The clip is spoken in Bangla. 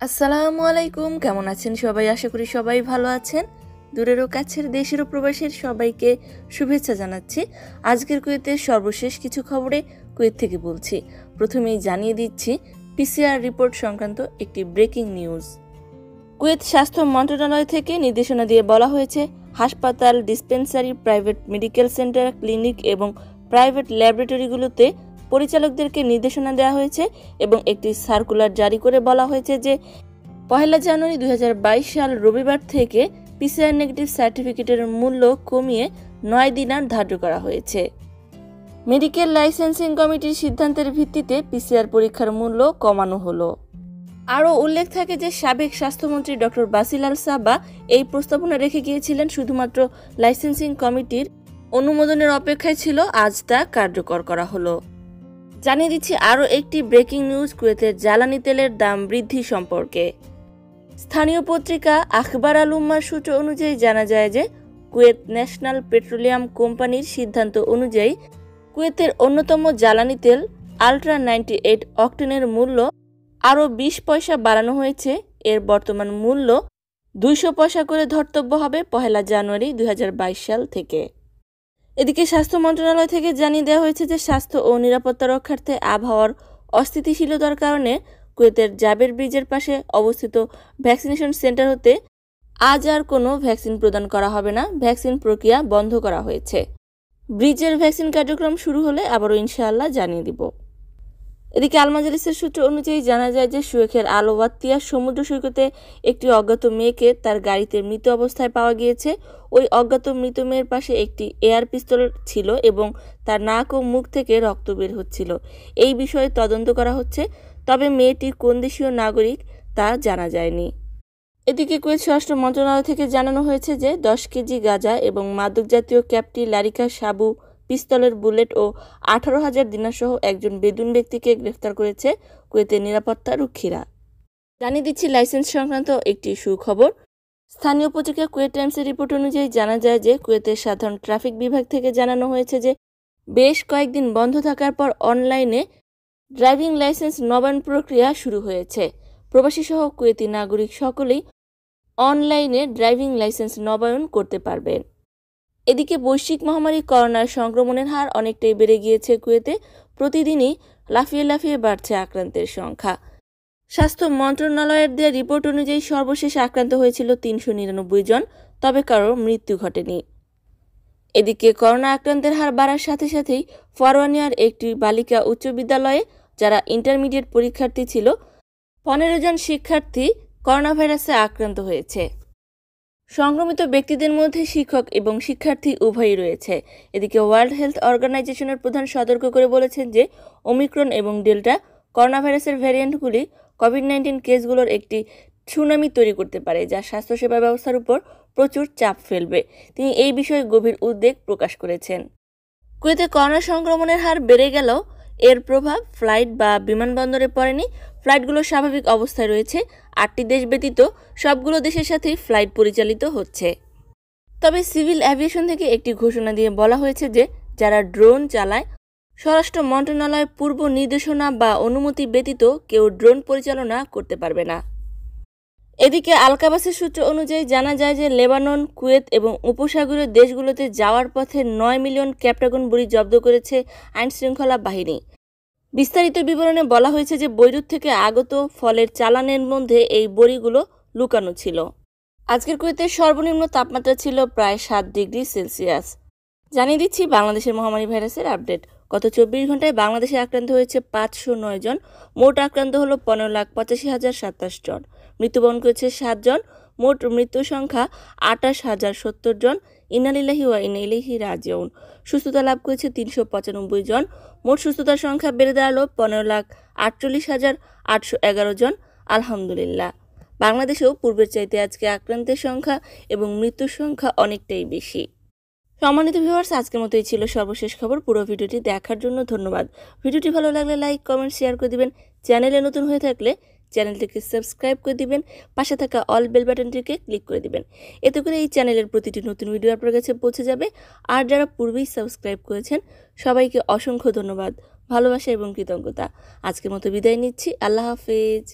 আসসালামু আলাইকুম, কেমন আছেন সবাই? আশা করি সবাই ভালো আছেন। দূরেরও কাছের দেশেরও প্রবাসের সবাইকে শুভেচ্ছা জানাচ্ছি। আজকের কুয়েতের সর্বশেষ কিছু খবরে কুয়েত থেকে বলছি। প্রথমেই জানিয়ে দিচ্ছি, পিসিআর রিপোর্ট সংক্রান্ত একটি ব্রেকিং নিউজ। কুয়েত স্বাস্থ্য মন্ত্রণালয় থেকে নির্দেশনা দিয়ে বলা হয়েছে, হাসপাতাল, dispensary, private medical centre, clinic এবং প্রাইভেট ল্যাবরেটরিগুলোতে পরিচালকদেরকে নির্দেশনা দেওয়া হয়েছে এবং একটি সার্কুলার জারি করে বলা হয়েছে যে পহেলা জানুয়ারি দুই হাজার বাইশ সাল রবিবার থেকে পিসিআর নেগেটিভ সার্টিফিকেটের মূল্য কমিয়ে নয় দিনার ধার্য করা হয়েছে। মেডিকেল লাইসেন্সিং কমিটির সিদ্ধান্তের ভিত্তিতে পিসিআর পরীক্ষার মূল্য কমানো হলো। আরও উল্লেখ থাকে যে সাবেক স্বাস্থ্যমন্ত্রী ডক্টর বাসিলাল সাবা এই প্রস্তাবনা রেখে গিয়েছিলেন, শুধুমাত্র লাইসেন্সিং কমিটির অনুমোদনের অপেক্ষায় ছিল, আজ তা কার্যকর করা হলো। জানিয়ে দিচ্ছি আরও একটি ব্রেকিং নিউজ কুয়েতের জ্বালানি তেলের দাম বৃদ্ধি সম্পর্কে। স্থানীয় পত্রিকা আখবার আলুম্মার সূত্র অনুযায়ী জানা যায় যে, কুয়েত ন্যাশনাল পেট্রোলিয়াম কোম্পানির সিদ্ধান্ত অনুযায়ী কুয়েতের অন্যতম জ্বালানি তেল আলট্রা নাইনটি এইট অক্টেনের মূল্য আরও বিশ পয়সা বাড়ানো হয়েছে। এর বর্তমান মূল্য দুইশো পয়সা করে ধর্তব্য হবে পহেলা জানুয়ারি দু হাজার বাইশ সাল থেকে। এদিকে স্বাস্থ্য মন্ত্রণালয় থেকে জানিয়ে দেওয়া হয়েছে যে স্বাস্থ্য ও নিরাপত্তা রক্ষার্থে আবহাওয়ার অস্থিতিশীলতার কারণে কুয়েতের জাবের ব্রিজের পাশে অবস্থিত ভ্যাকসিনেশন সেন্টার হতে আজ আর কোনো ভ্যাকসিন প্রদান করা হবে না। ভ্যাকসিন প্রক্রিয়া বন্ধ করা হয়েছে। ব্রিজের ভ্যাকসিন কার্যক্রম শুরু হলে আবারও ইনশাআল্লাহ জানিয়ে দিব। এদিকে আলমাজালিসের সূত্র অনুযায়ী জানা যায় যে সুয়েখের আলো আলোয়াত্তিয়া সমুদ্র সৈকতে একটি অজ্ঞাত মেয়েকে তার গাড়িতে মৃত অবস্থায় পাওয়া গিয়েছে। ওই অজ্ঞাত মৃত মেয়ের পাশে একটি এয়ার পিস্তল ছিল এবং তার নাক ও মুখ থেকে রক্ত বের হচ্ছিল। এই বিষয়ে তদন্ত করা হচ্ছে, তবে মেয়েটি কোন দেশীয় নাগরিক তা জানা যায়নি। এদিকে কুয়েত স্বরাষ্ট্র মন্ত্রণালয় থেকে জানানো হয়েছে যে দশ কেজি গাঁজা এবং মাদক জাতীয় ক্যাপটি লারিকা সাবু পিস্তলের বুলেট ও আঠারো হাজার দিনাসহ একজন বেদুন ব্যক্তিকে গ্রেফতার করেছে কুয়েতের নিরাপত্তা রক্ষীরা। জানিয়ে দিচ্ছি, লাইসেন্স সংক্রান্ত একটি সুখবর। স্থানীয় পত্রিকা কুয়েত টাইমসের রিপোর্ট অনুযায়ী জানা যায় যে কুয়েতের সাধারণ ট্রাফিক বিভাগ থেকে জানানো হয়েছে যে বেশ কয়েকদিন বন্ধ থাকার পর অনলাইনে ড্রাইভিং লাইসেন্স নবায়ন প্রক্রিয়া শুরু হয়েছে। প্রবাসী সহ কুয়েতি নাগরিক সকলেই অনলাইনে ড্রাইভিং লাইসেন্স নবায়ন করতে পারবেন। এদিকে বৈশ্বিক মহামারী করোনার সংক্রমণের হার অনেকটাই বেড়ে গিয়েছে কুয়েতে। প্রতিদিনই লাফিয়ে লাফিয়ে বাড়ছে আক্রান্তের সংখ্যা। স্বাস্থ্য মন্ত্রণালয়ের দেওয়া রিপোর্ট অনুযায়ী সর্বশেষ আক্রান্ত হয়েছিল তিনশো নিরানব্বই জন, তবে কারোর মৃত্যু ঘটেনি। এদিকে করোনা আক্রান্তের হার বাড়ার সাথে সাথেই ফরওয়ানিয়ার একটি বালিকা উচ্চ বিদ্যালয়ে যারা ইন্টারমিডিয়েট পরীক্ষার্থী ছিল, পনেরো জন শিক্ষার্থী করোনা ভাইরাসে আক্রান্ত হয়েছে। সংক্রমিত ব্যক্তিদের মধ্যে শিক্ষক এবং শিক্ষার্থী উভয়ই রয়েছে। এদিকে ওয়ার্ল্ড হেলথ অর্গানাইজেশনের প্রধান সতর্ক করে বলেছেন যে ওমিক্রন এবং ডেল্টা করোনা ভাইরাসের ভ্যারিয়েন্টগুলি কোভিড নাইন্টিন কেসগুলোর একটি সুনামি তৈরি করতে পারে, যা স্বাস্থ্যসেবা ব্যবস্থার উপর প্রচুর চাপ ফেলবে। তিনি এই বিষয়ে গভীর উদ্বেগ প্রকাশ করেছেন। কুয়েতে করোনা সংক্রমণের হার বেড়ে গেলেও এর প্রভাব ফ্লাইট বা বিমানবন্দরে পড়েনি। ফ্লাইটগুলো স্বাভাবিক অবস্থায় রয়েছে। আটটি দেশ ব্যতীত সবগুলো দেশের সাথেই ফ্লাইট পরিচালিত হচ্ছে। তবে সিভিল অ্যাভিয়েশন থেকে একটি ঘোষণা দিয়ে বলা হয়েছে যে, যারা ড্রোন চালায়, স্বরাষ্ট্র মন্ত্রণালয়ের পূর্ব নির্দেশনা বা অনুমতি ব্যতীত কেউ ড্রোন পরিচালনা করতে পারবে না। এদিকে আলকাবাসের সূত্র অনুযায়ী জানা যায় যে লেবানন, কুয়েত এবং উপসাগরীয় দেশগুলোতে যাওয়ার পথে নয় মিলিয়ন ক্যাপ্টাগন বুড়ি জব্দ করেছে আইনশৃঙ্খলা বাহিনী। বিস্তারিত বিবরণে বলা হয়েছে যে বৈরুত থেকে আগত ফলের চালানের মধ্যে এই বড়িগুলো লুকানো ছিল। আজকের কুয়েতের সর্বনিম্ন তাপমাত্রা ছিল প্রায় সাত ডিগ্রি সেলসিয়াস। জানিয়ে দিচ্ছি বাংলাদেশের মহামারী ভাইরাসের আপডেট। গত চব্বিশ ঘন্টায় বাংলাদেশে আক্রান্ত হয়েছে পাঁচশো নয় জন। মোট আক্রান্ত হলো পনেরো লাখ পঁচাশি হাজার সাতাশ জন। মৃত্যুবরণ করেছে সাতজন মোট মৃত্যু সংখ্যা আটাশ হাজার সত্তর জন। ইনালিল্লাহি ওয়া ইনাইলিহি রাজিউন। সুস্থতা লাভ করেছে তিনশো পঁচানব্বই জন। মোট সুস্থতার সংখ্যা বেড়ে দাঁড়াল পনেরো লাখ আটচল্লিশ হাজার আটশো এগারো জন। আলহামদুলিল্লাহ। বাংলাদেশেও পূর্বের চাইতে আজকে আক্রান্তের সংখ্যা এবং মৃত্যুর সংখ্যা অনেকটাই বেশি। সম্মানিত ভিউয়ার্স আজকের মতোই ছিল সর্বশেষ খবর। পুরো ভিডিওটি দেখার জন্য ধন্যবাদ। ভিডিওটি ভালো লাগলে লাইক কমেন্ট শেয়ার করে দিবেন। চ্যানেলে নতুন হয়ে থাকলে চ্যানেলটিকে সাবস্ক্রাইব করে দিবেন। পাশে থাকা অল বেল বাটনটিকে ক্লিক করে দিবেন। এতে করে এই চ্যানেলের প্রতিটি নতুন ভিডিও আপনার কাছে পৌঁছে যাবে। আর যারা পূর্বেই সাবস্ক্রাইব করেছেন, সবাইকে অসংখ্য ধন্যবাদ। ভালোবাসা এবং কৃতজ্ঞতা। আজকের মতো বিদায় নিচ্ছি। আল্লাহ হাফেজ।